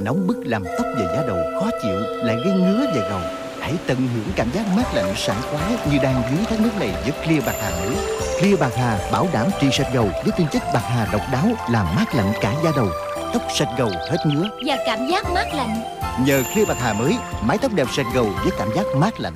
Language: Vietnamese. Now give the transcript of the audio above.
Nóng bức làm tóc và da đầu khó chịu Lại gây ngứa và gầu. Hãy tận hưởng cảm giác mát lạnh sảng khoái Như đang dưới thác nước này với Clear bạc hà mới. Clear bạc hà bảo đảm trị sạch gầu Với tinh chất bạc hà độc đáo Làm mát lạnh cả da đầu. Tóc sạch gầu hết ngứa. Và cảm giác mát lạnh. Nhờ Clear bạc hà mới Mái tóc đẹp sạch gầu với cảm giác mát lạnh.